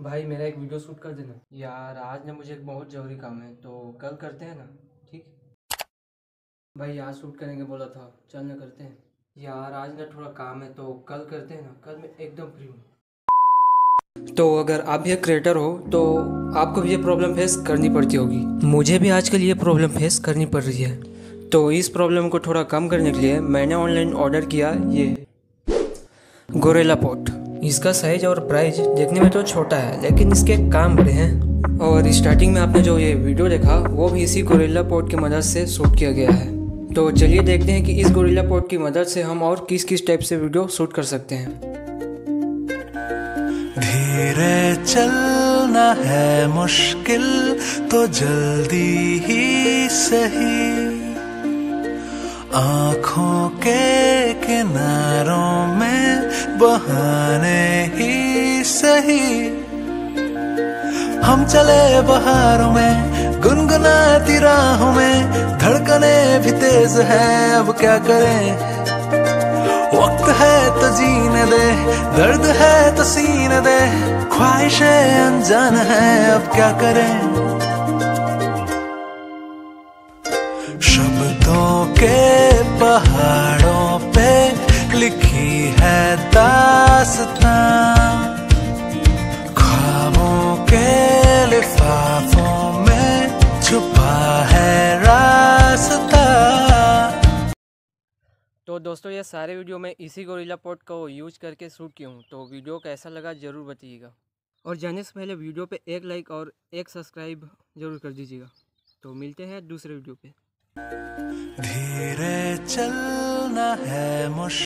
भाई, मेरा एक वीडियो शूट कर देना। यार, आज ना मुझे एक बहुत ज़रूरी काम है तो कल करते हैं ना, ठीक? भाई, आज शूट करेंगे बोला था, चल ना करते हैं। यार, आज ना थोड़ा काम है तो कल करते हैं ना, कल मैं एकदम फ्री हूँ। तो अगर आप भी एक क्रिएटर हो तो आपको भी ये प्रॉब्लम फेस करनी पड़ती होगी। मुझे भी आजकल ये प्रॉब्लम फेस करनी पड़ रही है। तो इस प्रॉब्लम को थोड़ा कम करने के लिए मैंने ऑनलाइन ऑर्डर किया ये गोरेला पॉट इसका साइज़ और प्राइस देखने में तो छोटा है, लेकिन इसके काम बड़े हैं। और स्टार्टिंग में आपने जो ये वीडियो देखा, वो भी इसी गोरेला पोर्ट की मदद से शूट किया गया है। तो चलिए देखते हैं कि इस गोरिल्ला पोर्ट की मदद से हम और किस किस टाइप से वीडियो शूट कर सकते हैं। धीरे चलना है मुश्किल तो जल्दी ही सही। आँखों के बहाने ही सही। हम चले बहारों में, गुनगुनाती राहों में, धड़कने भी तेज है, अब क्या करें? वक्त है तो जीने दे, दर्द है तो सीने दे, ख्वाहिशें अनजान है, अब क्या करें? शब्दों के पहाड़ों पे लिखी है ख्वाबों के लिफाफों में छुपा है रास्ता। तो दोस्तों ये सारे वीडियो में इसी गोरिल्ला पॉट को यूज़ करके शूट किया हूँ। तो वीडियो कैसा लगा ज़रूर बताइएगा। और जाने से पहले वीडियो पे एक लाइक और एक सब्सक्राइब ज़रूर कर दीजिएगा। तो मिलते हैं दूसरे वीडियो पे। धीरे चलना है मुश्किल।